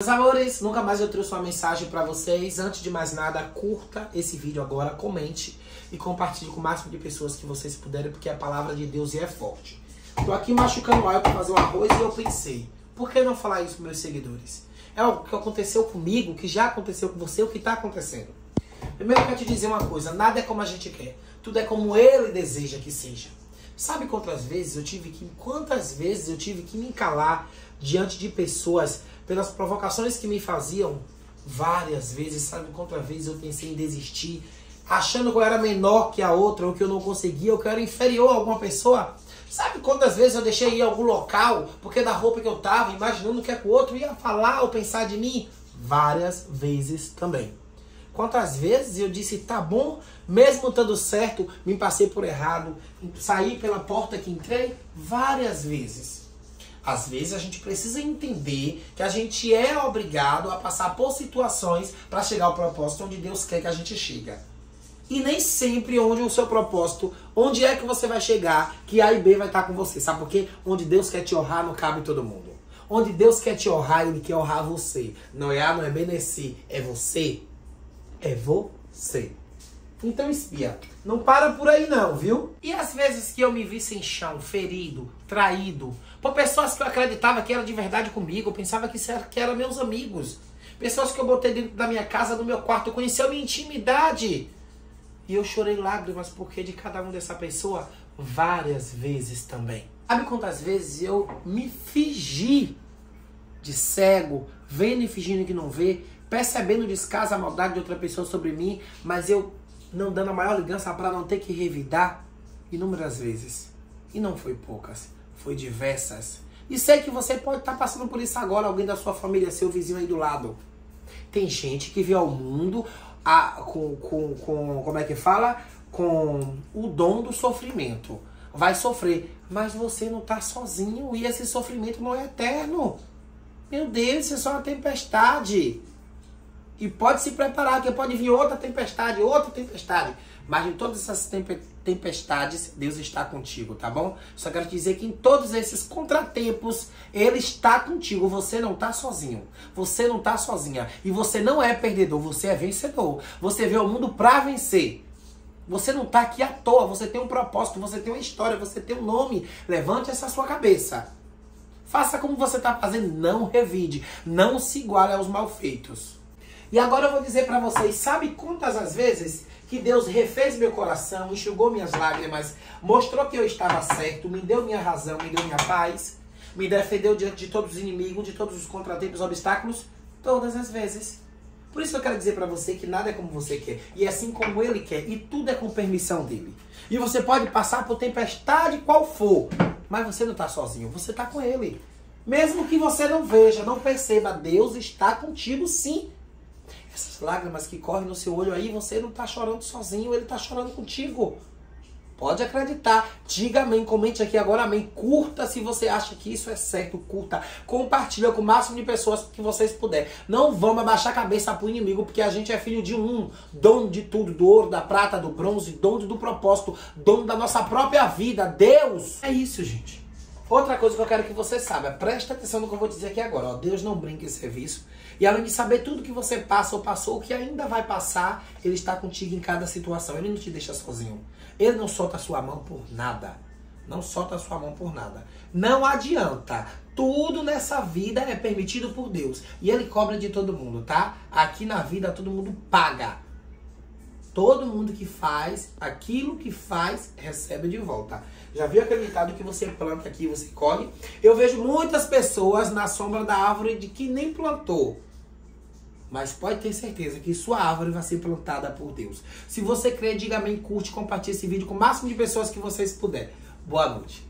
Meus amores, nunca mais eu trouxe uma mensagem para vocês. Antes de mais nada, curta esse vídeo agora, comente e compartilhe com o máximo de pessoas que vocês puderem, porque a palavra de Deus é forte. Tô aqui machucando o alho para fazer um arroz e eu pensei, por que não falar isso para meus seguidores? É algo que aconteceu comigo, que já aconteceu com você, o que está acontecendo. Primeiro eu quero te dizer uma coisa, nada é como a gente quer, tudo é como ele deseja que seja. Sabe quantas vezes eu tive que, quantas vezes eu tive que me calar diante de pessoas pelas provocações que me faziam várias vezes, sabe quantas vezes eu pensei em desistir, achando que eu era menor que a outra, ou que eu não conseguia, ou que eu era inferior a alguma pessoa. Sabe quantas vezes eu deixei ir a algum local, porque da roupa que eu tava, imaginando que é que o outro ia falar ou pensar de mim? Várias vezes também. Quantas vezes eu disse, tá bom, mesmo estando certo, me passei por errado, saí pela porta que entrei? Várias vezes. Às vezes a gente precisa entender que a gente é obrigado a passar por situações para chegar ao propósito onde Deus quer que a gente chegue. E nem sempre onde o seu propósito, onde é que você vai chegar, que A e B vai estar com você. Sabe por quê? Onde Deus quer te honrar, não cabe todo mundo. Onde Deus quer te honrar, Ele quer honrar você. Não é A, não é B, nem é C. É você. É você. Então espia, não para por aí não, viu? E as vezes que eu me vi sem chão, ferido, traído, por pessoas que eu acreditava que eram de verdade comigo, eu pensava que, era, que eram meus amigos. Pessoas que eu botei dentro da minha casa, no meu quarto, conheceu minha intimidade. E eu chorei lágrimas porque de cada um dessa pessoa várias vezes também. Sabe quantas vezes eu me fingi de cego, vendo e fingindo que não vê, percebendo o descaso, a maldade de outra pessoa sobre mim, mas eu não dando a maior ligança para não ter que revidar inúmeras vezes. E não foi poucas, foi diversas. E sei que você pode estar tá passando por isso agora, alguém da sua família, seu vizinho aí do lado. Tem gente que vê ao mundo a, com, com, com, como é que fala? Com o dom do sofrimento. Vai sofrer, mas você não está sozinho e esse sofrimento não é eterno. Meu Deus, isso é só uma tempestade. E pode se preparar, que pode vir outra tempestade, outra tempestade. Mas em todas essas tempestades, Deus está contigo, tá bom? Só quero dizer que em todos esses contratempos, Ele está contigo. Você não está sozinho. Você não está sozinha. E você não é perdedor, você é vencedor. Você vê o mundo para vencer. Você não está aqui à toa, você tem um propósito, você tem uma história, você tem um nome. Levante essa sua cabeça. Faça como você está fazendo, não revide, não se iguale aos malfeitos. E agora eu vou dizer para vocês, sabe quantas as vezes que Deus refez meu coração, enxugou minhas lágrimas, mostrou que eu estava certo, me deu minha razão, me deu minha paz, me defendeu diante de todos os inimigos, de todos os contratempos, obstáculos, todas as vezes. Por isso eu quero dizer para você que nada é como você quer, e é assim como ele quer, e tudo é com permissão dele. E você pode passar por tempestade qual for, mas você não está sozinho, você está com ele. Mesmo que você não veja, não perceba, Deus está contigo sim. Essas lágrimas que correm no seu olho aí, você não está chorando sozinho, ele está chorando contigo. Pode acreditar. Diga amém. Comente aqui agora amém. Curta se você acha que isso é certo. Curta. Compartilha com o máximo de pessoas que vocês puderem. Não vamos abaixar a cabeça pro inimigo, porque a gente é filho de um. Dono de tudo. Do ouro, da prata, do bronze. Dono do propósito. Dono da nossa própria vida. Deus. É isso, gente. Outra coisa que eu quero que você saiba, presta atenção no que eu vou dizer aqui agora. Ó. Deus não brinca em serviço. E além de saber tudo que você passa ou passou, o que ainda vai passar, Ele está contigo em cada situação. Ele não te deixa sozinho. Ele não solta a sua mão por nada. Não solta a sua mão por nada. Não adianta. Tudo nessa vida é permitido por Deus. E Ele cobra de todo mundo, tá? Aqui na vida todo mundo paga. Todo mundo que faz aquilo que faz, recebe de volta. Já viu aquele ditado que você planta aqui, você colhe? Eu vejo muitas pessoas na sombra da árvore de que nem plantou. Mas pode ter certeza que sua árvore vai ser plantada por Deus. Se você crê, diga amém, curte, compartilhe esse vídeo com o máximo de pessoas que vocês puderem. Boa noite.